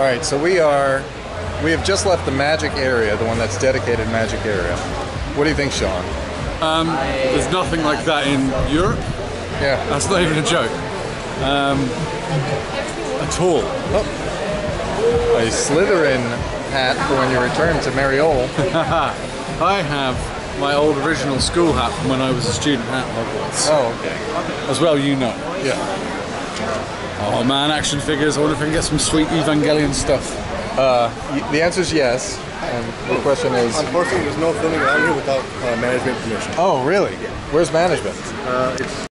All right, so we are, we have just left the magic area, the one that's dedicated magic area. What do you think, Sean? Um, there's nothing like that in Europe. Yeah. That's not even a joke. Um, at all. Oh. A Slytherin hat for when you return to Mariole. I have my old original school hat from when I was a student at Hogwarts. Oh, okay. As well, you know. Yeah. Oh man, action figures. I wonder if I can get some sweet Evangelion stuff. Y- The answer is yes. And the question is, Unfortunately, there's no filming around here without uh, management permission. oh, really? Where's management? Uh, it's